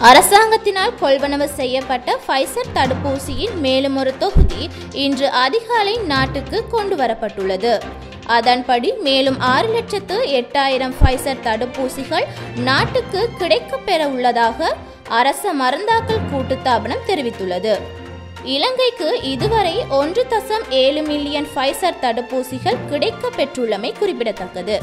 அரசாங்கத்தினால் கொள்வனவு செய்யப்பட்ட ஃபைசர் தடுப்பூசியின் மேலும் ஒரு தொகுதி இன்று அதிகாலை நாட்டுக்கு கொண்டு வரப்பட்டுள்ளது அதன்படி மேலும் ஆறு லட்சத்து எட்டாயிரம் ஃபைசர் தடுப்பூசிகள் நாட்டுக்கு கிடைக்கப்பெற உள்ளதாக அரச மருந்தாக்கல் கூட்டுத்தாபனம் தெரிவித்துள்ளது. இலங்கைக்கு இதுவரை ஒன்று தசம் ஏழு மில்லியன் ஃபைசர் தடுப்பூசிகள் கிடைக்கப் பெற்றுள்ளமை குறிப்பிடத்தக்கது.